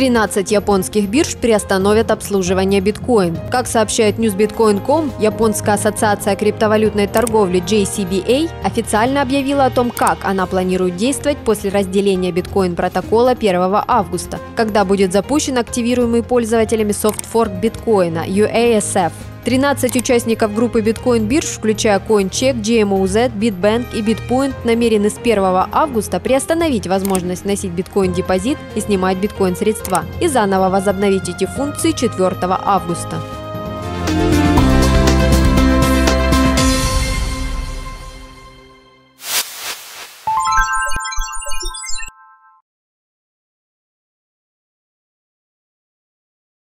13 японских бирж приостановят обслуживание биткоин. Как сообщает newsbitcoin.com, японская ассоциация криптовалютной торговли JCBA официально объявила о том, как она планирует действовать после разделения биткоин-протокола 1 августа, когда будет запущен активируемый пользователями софтфорк биткоина UASF. 13 участников группы биткоин бирж, включая CoinCheck, GMOZ, BitBank и BitPoint, намерены с 1 августа приостановить возможность носить биткоин-депозит и снимать биткоин-средства и заново возобновить эти функции 4 августа.